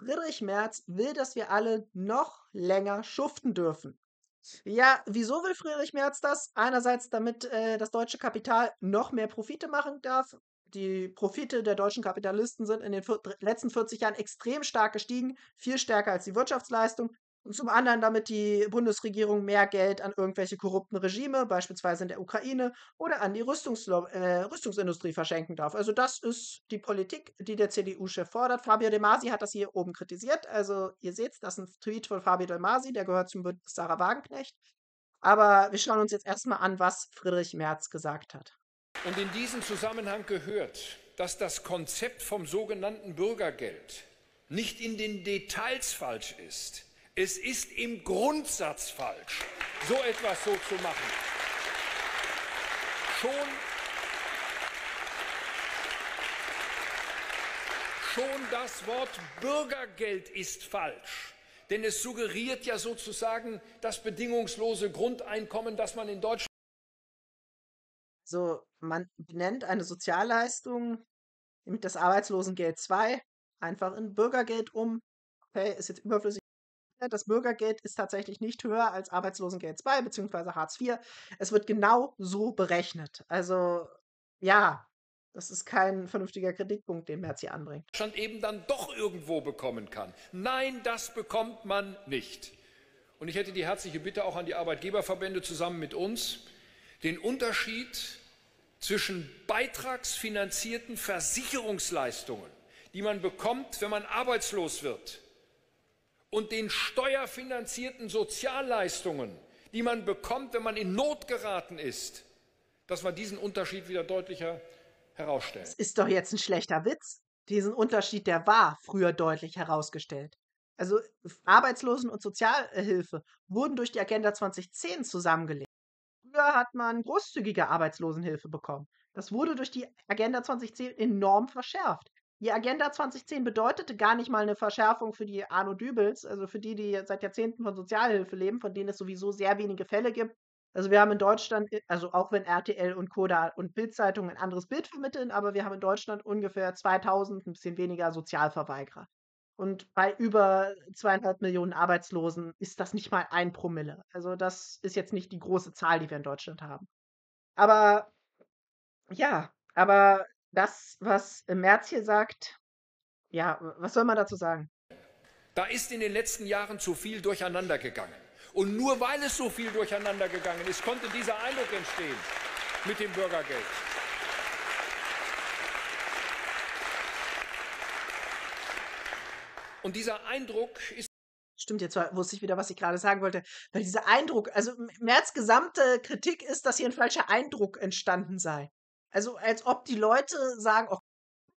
Friedrich Merz will, dass wir alle noch länger schuften dürfen. Ja, wieso will Friedrich Merz das? Einerseits, damit äh, das deutsche Kapital noch mehr Profite machen darf. Die Profite der deutschen Kapitalisten sind in den letzten 40 Jahren extrem stark gestiegen, viel stärker als die Wirtschaftsleistung. Und zum anderen, damit die Bundesregierung mehr Geld an irgendwelche korrupten Regime, beispielsweise in der Ukraine, oder an die Rüstungslo äh, Rüstungsindustrie verschenken darf. Also das ist die Politik, die der CDU-Chef fordert. Fabio De Masi hat das hier oben kritisiert. Also ihr seht, das ist ein Tweet von Fabio De Masi, der gehört zum Bündnis Sarah Wagenknecht. Aber wir schauen uns jetzt erstmal an, was Friedrich Merz gesagt hat. Und in diesem Zusammenhang gehört, dass das Konzept vom sogenannten Bürgergeld nicht in den Details falsch ist es ist im Grundsatz falsch, so etwas so zu machen. Schon, schon das Wort Bürgergeld ist falsch. Denn es suggeriert ja sozusagen das bedingungslose Grundeinkommen, das man in Deutschland. So, man benennt eine Sozialleistung, nämlich das Arbeitslosengeld 2, einfach in Bürgergeld um. Okay, ist jetzt überflüssig das Bürgergeld ist tatsächlich nicht höher als Arbeitslosengeld 2 bzw. Hartz IV. Es wird genau so berechnet. Also ja, das ist kein vernünftiger Kritikpunkt, den Merz hier anbringt. Deutschland eben dann doch irgendwo bekommen kann. Nein, das bekommt man nicht. Und ich hätte die herzliche Bitte auch an die Arbeitgeberverbände zusammen mit uns, den Unterschied zwischen beitragsfinanzierten Versicherungsleistungen, die man bekommt, wenn man arbeitslos wird, und den steuerfinanzierten Sozialleistungen, die man bekommt, wenn man in Not geraten ist, dass wir diesen Unterschied wieder deutlicher herausstellen. Das ist doch jetzt ein schlechter Witz. Diesen Unterschied, der war früher deutlich herausgestellt. Also Arbeitslosen- und Sozialhilfe wurden durch die Agenda 2010 zusammengelegt. Früher hat man großzügige Arbeitslosenhilfe bekommen. Das wurde durch die Agenda 2010 enorm verschärft. Die Agenda 2010 bedeutete gar nicht mal eine Verschärfung für die Arno Dübels, also für die, die seit Jahrzehnten von Sozialhilfe leben, von denen es sowieso sehr wenige Fälle gibt. Also wir haben in Deutschland, also auch wenn RTL und Koda und Bildzeitung ein anderes Bild vermitteln, aber wir haben in Deutschland ungefähr 2000, ein bisschen weniger Sozialverweigerer. Und bei über zweieinhalb Millionen Arbeitslosen ist das nicht mal ein Promille. Also das ist jetzt nicht die große Zahl, die wir in Deutschland haben. Aber ja, aber das, was Merz hier sagt, ja, was soll man dazu sagen? Da ist in den letzten Jahren zu viel durcheinander gegangen. Und nur weil es so viel durcheinander gegangen ist, konnte dieser Eindruck entstehen mit dem Bürgergeld. Und dieser Eindruck ist Stimmt, jetzt wusste ich wieder, was ich gerade sagen wollte. Weil dieser Eindruck, also Merz gesamte Kritik ist, dass hier ein falscher Eindruck entstanden sei. Also, als ob die Leute sagen: „Oh,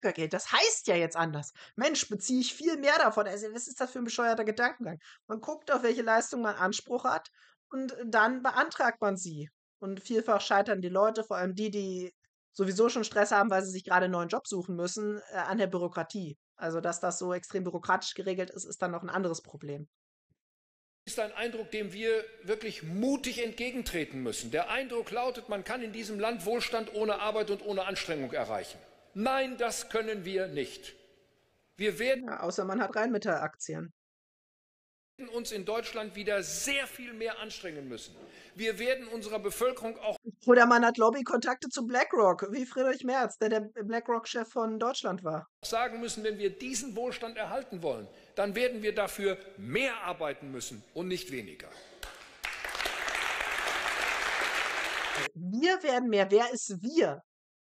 Bürgergeld, das heißt ja jetzt anders. Mensch, beziehe ich viel mehr davon.“ Also, was ist das für ein bescheuerter Gedankengang? Man guckt, auf welche Leistung man Anspruch hat und dann beantragt man sie. Und vielfach scheitern die Leute, vor allem die, die sowieso schon Stress haben, weil sie sich gerade einen neuen Job suchen müssen, äh, an der Bürokratie. Also, dass das so extrem bürokratisch geregelt ist, ist dann noch ein anderes Problem ist ein Eindruck, dem wir wirklich mutig entgegentreten müssen. Der Eindruck lautet, man kann in diesem Land Wohlstand ohne Arbeit und ohne Anstrengung erreichen. Nein, das können wir nicht. Wir werden ja, außer man hat Rheinmetall-Aktien uns in Deutschland wieder sehr viel mehr anstrengen müssen. Wir werden unserer Bevölkerung auch. Oder man hat Lobbykontakte zu BlackRock, wie Friedrich Merz, der der BlackRock-Chef von Deutschland war. Sagen müssen, wenn wir diesen Wohlstand erhalten wollen, dann werden wir dafür mehr arbeiten müssen und nicht weniger. Wir werden mehr. Wer ist wir?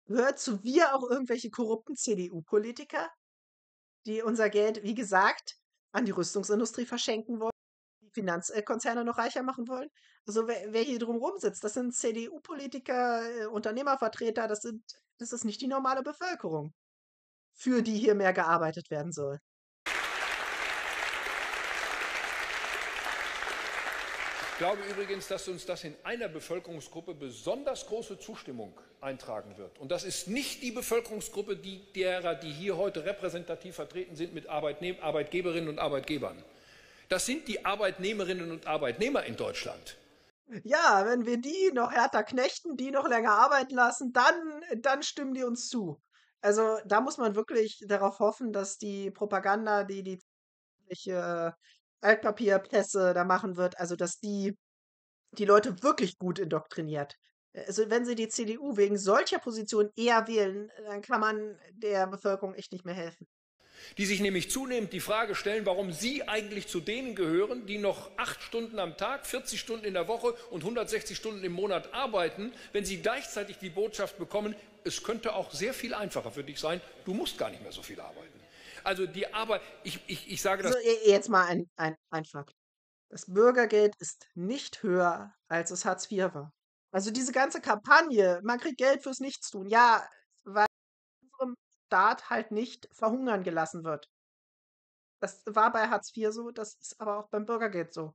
Gehört zu wir auch irgendwelche korrupten CDU-Politiker, die unser Geld, wie gesagt, an die Rüstungsindustrie verschenken wollen, die Finanzkonzerne noch reicher machen wollen. Also wer, wer hier drum sitzt, das sind CDU-Politiker, äh, Unternehmervertreter, das sind, das ist nicht die normale Bevölkerung, für die hier mehr gearbeitet werden soll. Ich glaube übrigens, dass uns das in einer Bevölkerungsgruppe besonders große Zustimmung eintragen wird. Und das ist nicht die Bevölkerungsgruppe die, derer, die hier heute repräsentativ vertreten sind mit Arbeitnehm Arbeitgeberinnen und Arbeitgebern. Das sind die Arbeitnehmerinnen und Arbeitnehmer in Deutschland. Ja, wenn wir die noch härter knechten, die noch länger arbeiten lassen, dann, dann stimmen die uns zu. Also da muss man wirklich darauf hoffen, dass die Propaganda, die die irgendwelche Altpapierpässe da machen wird, also dass die die Leute wirklich gut indoktriniert. Also wenn sie die CDU wegen solcher Positionen eher wählen, dann kann man der Bevölkerung echt nicht mehr helfen die sich nämlich zunehmend die Frage stellen, warum sie eigentlich zu denen gehören, die noch acht Stunden am Tag, 40 Stunden in der Woche und 160 Stunden im Monat arbeiten, wenn sie gleichzeitig die Botschaft bekommen, es könnte auch sehr viel einfacher für dich sein, du musst gar nicht mehr so viel arbeiten. Also die Arbeit, ich, ich, ich sage das. Also jetzt mal ein, ein, ein Fakt. Das Bürgergeld ist nicht höher, als es Hartz IV war. Also diese ganze Kampagne, man kriegt Geld fürs Nichtstun. Ja, weil unserem Staat halt nicht verhungern gelassen wird. Das war bei Hartz IV so, das ist aber auch beim Bürgergeld so.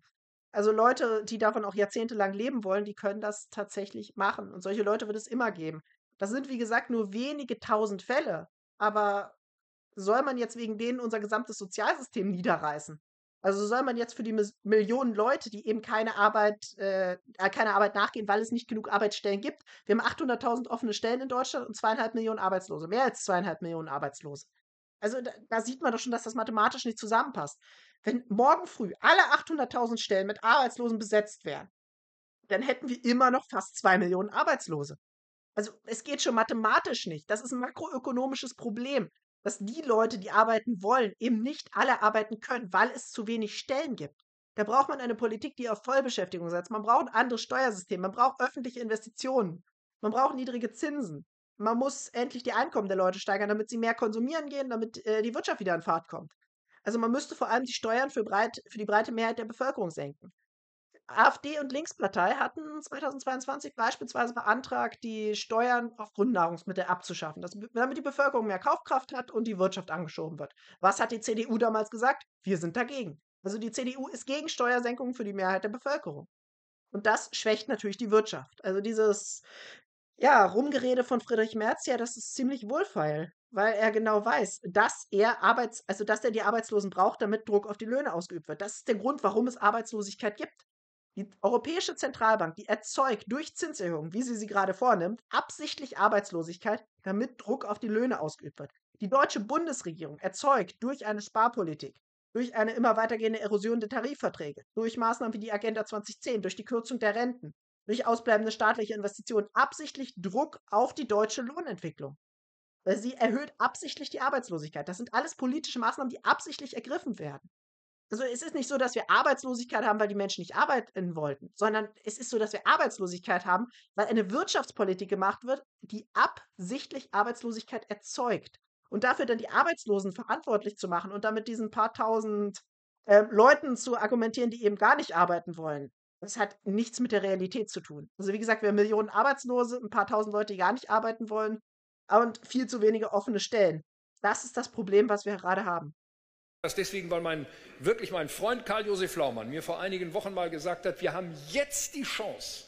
Also Leute, die davon auch jahrzehntelang leben wollen, die können das tatsächlich machen. Und solche Leute wird es immer geben. Das sind, wie gesagt, nur wenige tausend Fälle. Aber soll man jetzt wegen denen unser gesamtes Sozialsystem niederreißen? Also soll man jetzt für die Millionen Leute, die eben keine Arbeit, äh, äh, keine Arbeit nachgehen, weil es nicht genug Arbeitsstellen gibt. Wir haben 800.000 offene Stellen in Deutschland und zweieinhalb Millionen Arbeitslose, mehr als zweieinhalb Millionen Arbeitslose. Also da, da sieht man doch schon, dass das mathematisch nicht zusammenpasst. Wenn morgen früh alle 800.000 Stellen mit Arbeitslosen besetzt wären, dann hätten wir immer noch fast zwei Millionen Arbeitslose. Also es geht schon mathematisch nicht. Das ist ein makroökonomisches Problem dass die Leute, die arbeiten wollen, eben nicht alle arbeiten können, weil es zu wenig Stellen gibt. Da braucht man eine Politik, die auf Vollbeschäftigung setzt. Man braucht ein anderes Steuersystem. Man braucht öffentliche Investitionen. Man braucht niedrige Zinsen. Man muss endlich die Einkommen der Leute steigern, damit sie mehr konsumieren gehen, damit äh, die Wirtschaft wieder in Fahrt kommt. Also man müsste vor allem die Steuern für, breit, für die breite Mehrheit der Bevölkerung senken. AfD und Linkspartei hatten 2022 beispielsweise beantragt, die Steuern auf Grundnahrungsmittel abzuschaffen, das, damit die Bevölkerung mehr Kaufkraft hat und die Wirtschaft angeschoben wird. Was hat die CDU damals gesagt? Wir sind dagegen. Also die CDU ist gegen Steuersenkungen für die Mehrheit der Bevölkerung. Und das schwächt natürlich die Wirtschaft. Also dieses ja, Rumgerede von Friedrich Merz, ja, das ist ziemlich wohlfeil, weil er genau weiß, dass er Arbeits, also dass er die Arbeitslosen braucht, damit Druck auf die Löhne ausgeübt wird. Das ist der Grund, warum es Arbeitslosigkeit gibt. Die Europäische Zentralbank, die erzeugt durch Zinserhöhungen, wie sie sie gerade vornimmt, absichtlich Arbeitslosigkeit, damit Druck auf die Löhne ausgeübt wird. Die deutsche Bundesregierung erzeugt durch eine Sparpolitik, durch eine immer weitergehende Erosion der Tarifverträge, durch Maßnahmen wie die Agenda 2010, durch die Kürzung der Renten, durch ausbleibende staatliche Investitionen absichtlich Druck auf die deutsche Lohnentwicklung. Sie erhöht absichtlich die Arbeitslosigkeit. Das sind alles politische Maßnahmen, die absichtlich ergriffen werden. Also es ist nicht so, dass wir Arbeitslosigkeit haben, weil die Menschen nicht arbeiten wollten, sondern es ist so, dass wir Arbeitslosigkeit haben, weil eine Wirtschaftspolitik gemacht wird, die absichtlich Arbeitslosigkeit erzeugt. Und dafür dann die Arbeitslosen verantwortlich zu machen und damit diesen paar tausend äh, Leuten zu argumentieren, die eben gar nicht arbeiten wollen. Das hat nichts mit der Realität zu tun. Also wie gesagt, wir haben Millionen Arbeitslose, ein paar tausend Leute, die gar nicht arbeiten wollen und viel zu wenige offene Stellen. Das ist das Problem, was wir gerade haben. Das deswegen, weil mein, wirklich mein Freund Karl-Josef Laumann mir vor einigen Wochen mal gesagt hat, wir haben jetzt die Chance,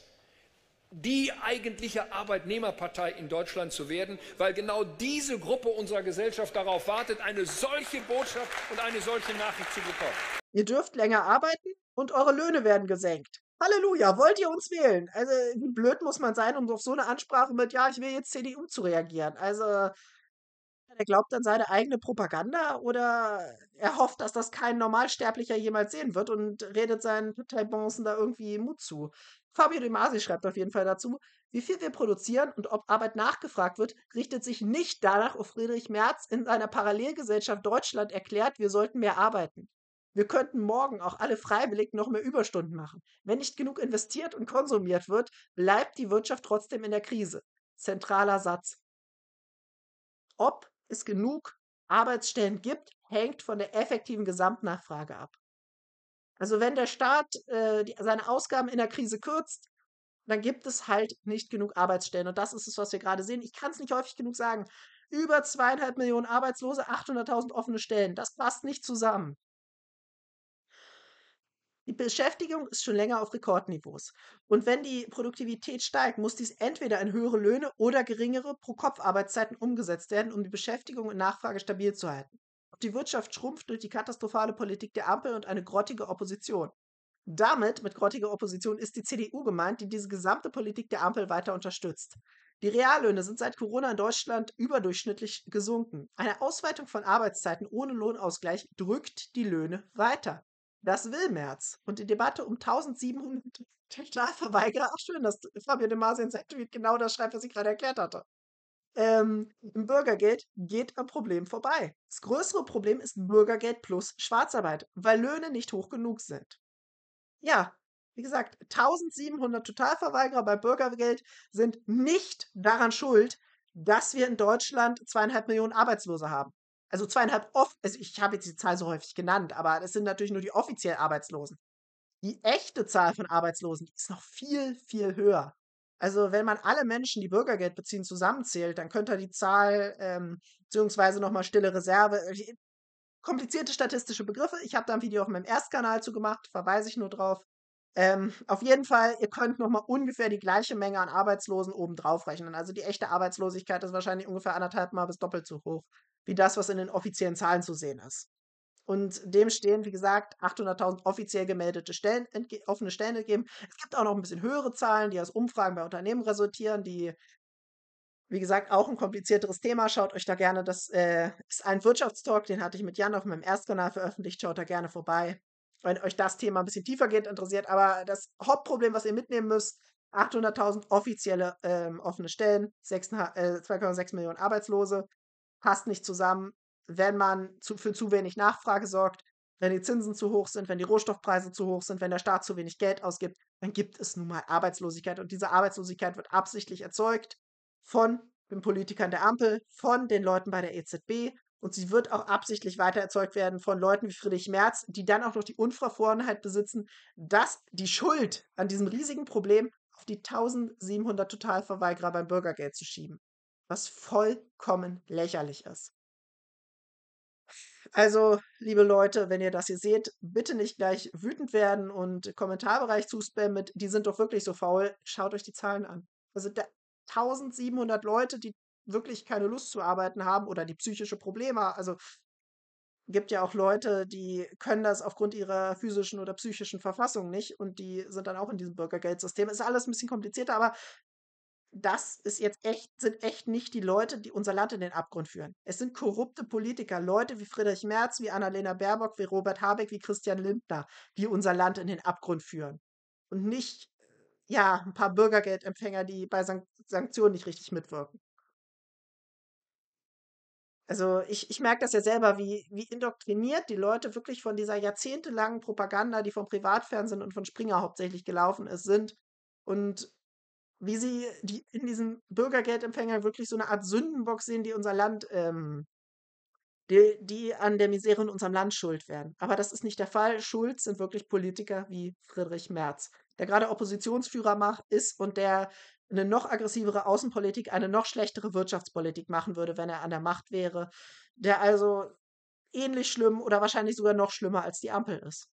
die eigentliche Arbeitnehmerpartei in Deutschland zu werden, weil genau diese Gruppe unserer Gesellschaft darauf wartet, eine solche Botschaft und eine solche Nachricht zu bekommen. Ihr dürft länger arbeiten und eure Löhne werden gesenkt. Halleluja, wollt ihr uns wählen? Also, wie blöd muss man sein, um auf so eine Ansprache mit, ja, ich will jetzt CDU zu reagieren? Also, er glaubt an seine eigene Propaganda oder er hofft, dass das kein Normalsterblicher jemals sehen wird und redet seinen Parteiboncen da irgendwie Mut zu. Fabio De Masi schreibt auf jeden Fall dazu, wie viel wir produzieren und ob Arbeit nachgefragt wird, richtet sich nicht danach, ob Friedrich Merz in seiner Parallelgesellschaft Deutschland erklärt, wir sollten mehr arbeiten. Wir könnten morgen auch alle freiwillig noch mehr Überstunden machen. Wenn nicht genug investiert und konsumiert wird, bleibt die Wirtschaft trotzdem in der Krise. Zentraler Satz. Ob es genug Arbeitsstellen gibt, hängt von der effektiven Gesamtnachfrage ab. Also wenn der Staat äh, die, seine Ausgaben in der Krise kürzt, dann gibt es halt nicht genug Arbeitsstellen. Und das ist es, was wir gerade sehen. Ich kann es nicht häufig genug sagen. Über zweieinhalb Millionen Arbeitslose, 800.000 offene Stellen. Das passt nicht zusammen. Die Beschäftigung ist schon länger auf Rekordniveaus. Und wenn die Produktivität steigt, muss dies entweder in höhere Löhne oder geringere Pro-Kopf-Arbeitszeiten umgesetzt werden, um die Beschäftigung und Nachfrage stabil zu halten. Die Wirtschaft schrumpft durch die katastrophale Politik der Ampel und eine grottige Opposition. Damit, mit grottiger Opposition, ist die CDU gemeint, die diese gesamte Politik der Ampel weiter unterstützt. Die Reallöhne sind seit Corona in Deutschland überdurchschnittlich gesunken. Eine Ausweitung von Arbeitszeiten ohne Lohnausgleich drückt die Löhne weiter. Das will Merz. Und die Debatte um 1700 Totalverweigerer, ach schön, dass Fabio De Masi in seinem Tweet genau das schreibt, was ich gerade erklärt hatte. Ähm, Im Bürgergeld geht am Problem vorbei. Das größere Problem ist Bürgergeld plus Schwarzarbeit, weil Löhne nicht hoch genug sind. Ja, wie gesagt, 1700 Totalverweigerer bei Bürgergeld sind nicht daran schuld, dass wir in Deutschland zweieinhalb Millionen Arbeitslose haben. Also zweieinhalb, off also ich habe jetzt die Zahl so häufig genannt, aber das sind natürlich nur die offiziell Arbeitslosen. Die echte Zahl von Arbeitslosen ist noch viel, viel höher. Also wenn man alle Menschen, die Bürgergeld beziehen, zusammenzählt, dann könnte die Zahl, ähm, beziehungsweise nochmal stille Reserve, äh, komplizierte statistische Begriffe. Ich habe da ein Video auf meinem Erstkanal zu gemacht, verweise ich nur drauf. Ähm, auf jeden Fall, ihr könnt nochmal ungefähr die gleiche Menge an Arbeitslosen obendrauf rechnen. Also die echte Arbeitslosigkeit ist wahrscheinlich ungefähr anderthalb Mal bis doppelt so hoch, wie das, was in den offiziellen Zahlen zu sehen ist. Und dem stehen, wie gesagt, 800.000 offiziell gemeldete Stellen, offene Stellen entgegen. Es gibt auch noch ein bisschen höhere Zahlen, die aus Umfragen bei Unternehmen resultieren, die, wie gesagt, auch ein komplizierteres Thema. Schaut euch da gerne, das äh, ist ein Wirtschaftstalk, den hatte ich mit Jan auf meinem Erstkanal veröffentlicht. Schaut da gerne vorbei, wenn euch das Thema ein bisschen tiefergehend interessiert. Aber das Hauptproblem, was ihr mitnehmen müsst, 800.000 offizielle ähm, offene Stellen, 2,6 äh, Millionen Arbeitslose, passt nicht zusammen wenn man zu, für zu wenig Nachfrage sorgt, wenn die Zinsen zu hoch sind, wenn die Rohstoffpreise zu hoch sind, wenn der Staat zu wenig Geld ausgibt, dann gibt es nun mal Arbeitslosigkeit. Und diese Arbeitslosigkeit wird absichtlich erzeugt von den Politikern der Ampel, von den Leuten bei der EZB. Und sie wird auch absichtlich weiter erzeugt werden von Leuten wie Friedrich Merz, die dann auch noch die Unverfrorenheit besitzen, dass die Schuld an diesem riesigen Problem auf die 1700 Totalverweigerer beim Bürgergeld zu schieben. Was vollkommen lächerlich ist. Also, liebe Leute, wenn ihr das hier seht, bitte nicht gleich wütend werden und Kommentarbereich zuspammen mit, die sind doch wirklich so faul. Schaut euch die Zahlen an. Also 1700 Leute, die wirklich keine Lust zu arbeiten haben oder die psychische Probleme. Also gibt ja auch Leute, die können das aufgrund ihrer physischen oder psychischen Verfassung nicht und die sind dann auch in diesem Bürgergeldsystem. Ist alles ein bisschen komplizierter, aber das ist jetzt echt, sind echt nicht die Leute, die unser Land in den Abgrund führen. Es sind korrupte Politiker, Leute wie Friedrich Merz, wie Annalena Baerbock, wie Robert Habeck, wie Christian Lindner, die unser Land in den Abgrund führen. Und nicht, ja, ein paar Bürgergeldempfänger, die bei Sank Sanktionen nicht richtig mitwirken. Also ich, ich merke das ja selber, wie, wie indoktriniert die Leute wirklich von dieser jahrzehntelangen Propaganda, die vom Privatfernsehen und von Springer hauptsächlich gelaufen ist, sind. Und wie sie die in diesen Bürgergeldempfängern wirklich so eine Art Sündenbock sehen, die unser Land, ähm, die, die an der Misere in unserem Land schuld werden. Aber das ist nicht der Fall. Schuld sind wirklich Politiker wie Friedrich Merz, der gerade Oppositionsführer macht, ist und der eine noch aggressivere Außenpolitik, eine noch schlechtere Wirtschaftspolitik machen würde, wenn er an der Macht wäre, der also ähnlich schlimm oder wahrscheinlich sogar noch schlimmer als die Ampel ist.